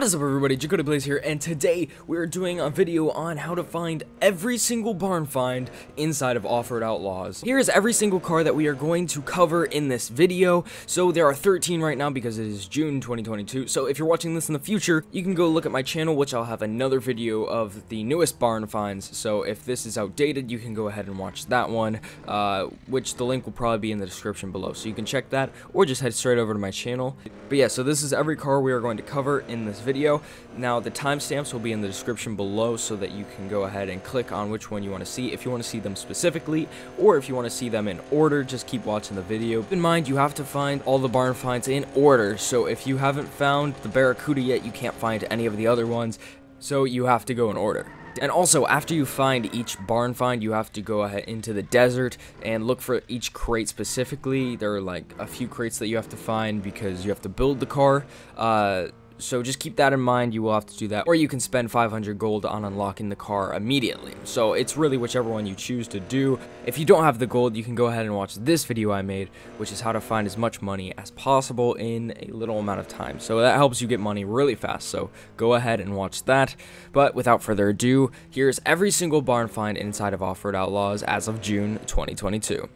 What is up everybody, Jacody Blaze here, and today we're doing a video on how to find every single barn find inside of Off-Road Outlaws. Here is every single car that we are going to cover in this video, so there are 13 right now because it is June 2022, so if you're watching this in the future, you can go look at my channel, which I'll have another video of the newest barn finds, so if this is outdated, you can go ahead and watch that one, uh, which the link will probably be in the description below, so you can check that, or just head straight over to my channel. But yeah, so this is every car we are going to cover in this video. Now the timestamps will be in the description below so that you can go ahead and click on which one you want to see if you want to see them specifically or if you want to see them in order just keep watching the video. Keep in mind you have to find all the barn finds in order so if you haven't found the Barracuda yet you can't find any of the other ones so you have to go in order. And also, after you find each barn find, you have to go ahead into the desert and look for each crate specifically. There are like a few crates that you have to find because you have to build the car. Uh, so just keep that in mind, you will have to do that. Or you can spend 500 gold on unlocking the car immediately. So it's really whichever one you choose to do. If you don't have the gold, you can go ahead and watch this video I made, which is how to find as much money as possible in a little amount of time. So that helps you get money really fast, so go ahead and watch that. But without further ado, here's every single barn find inside of Off-Road Outlaws as of June 2022.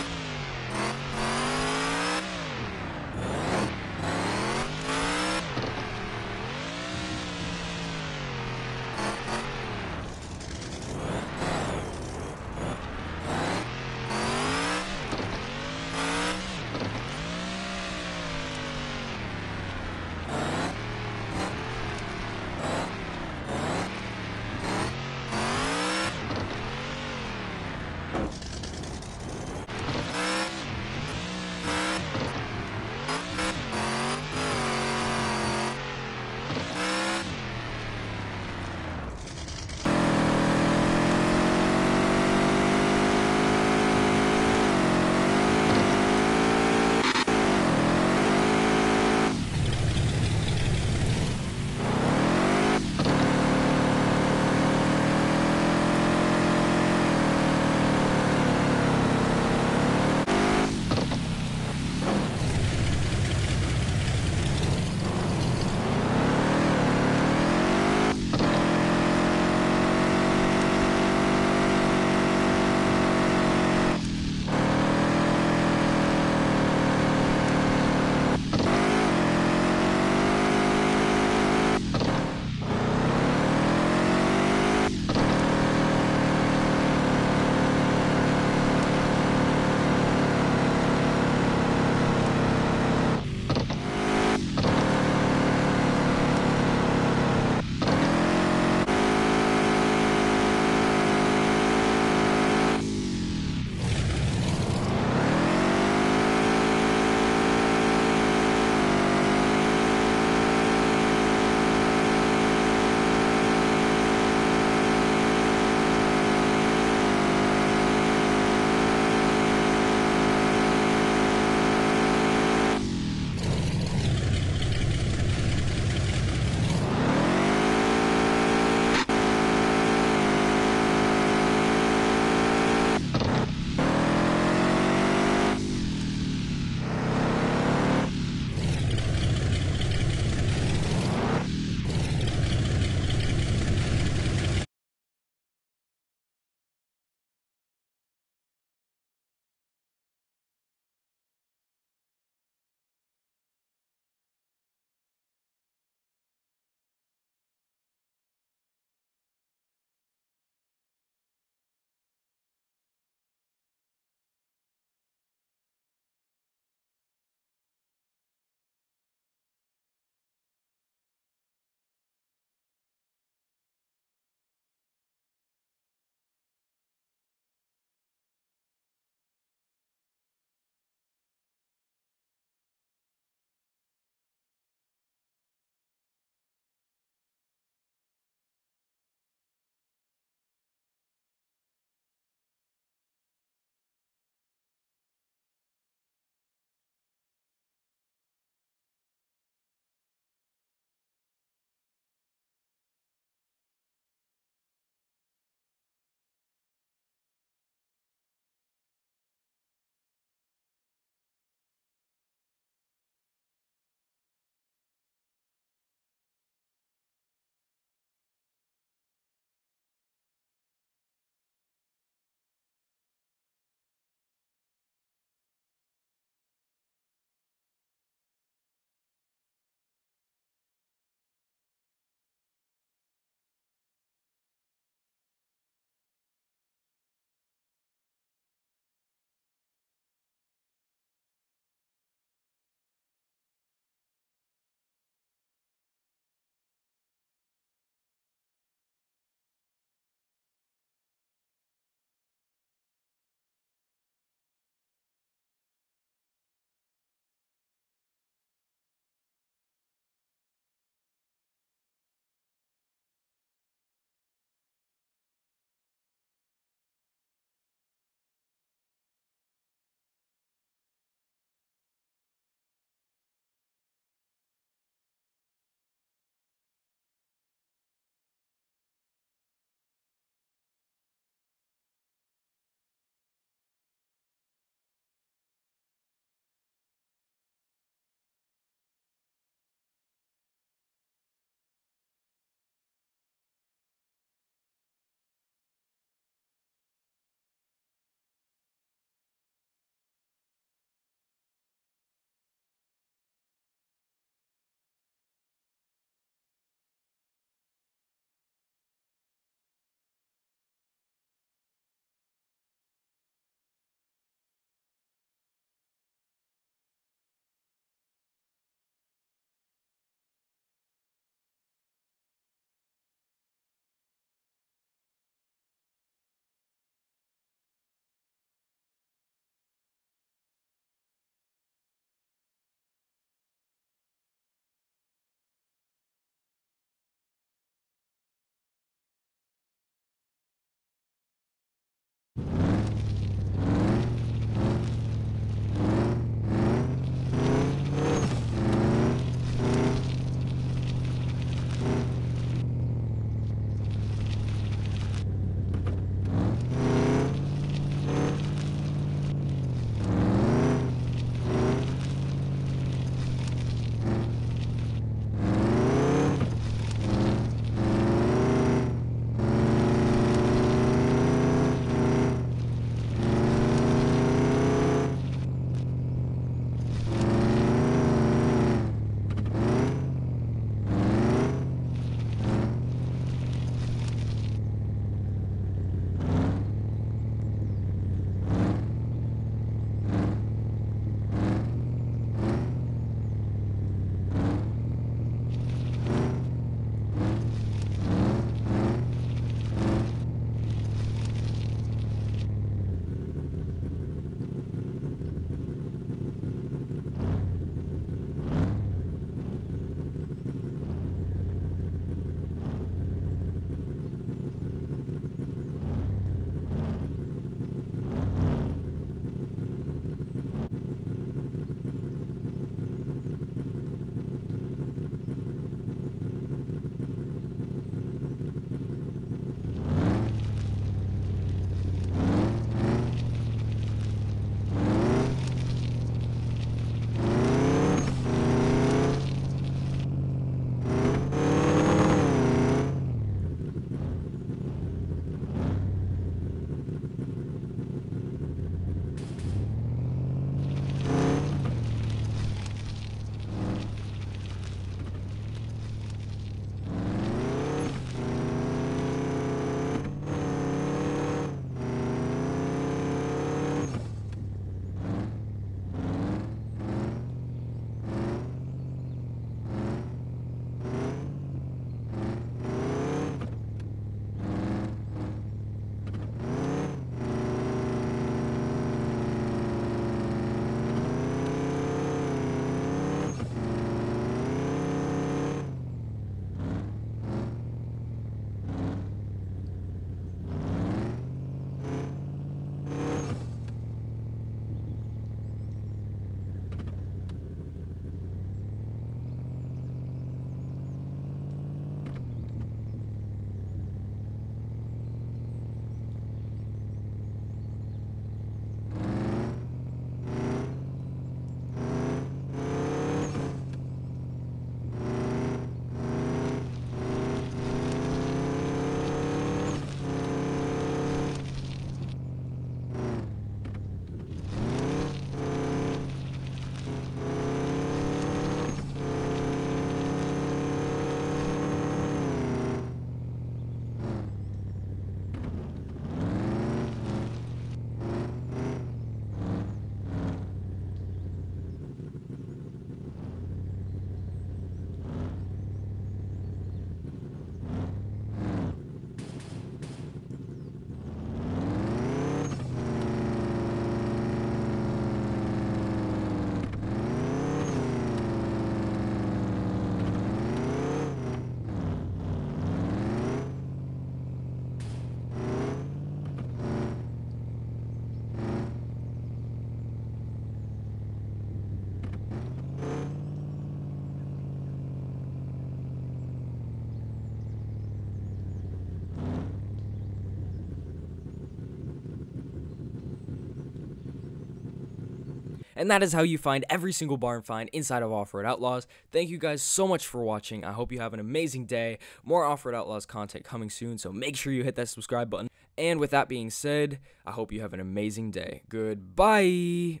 And that is how you find every single barn find inside of Off-Road Outlaws. Thank you guys so much for watching. I hope you have an amazing day. More Off-Road Outlaws content coming soon, so make sure you hit that subscribe button. And with that being said, I hope you have an amazing day. Goodbye.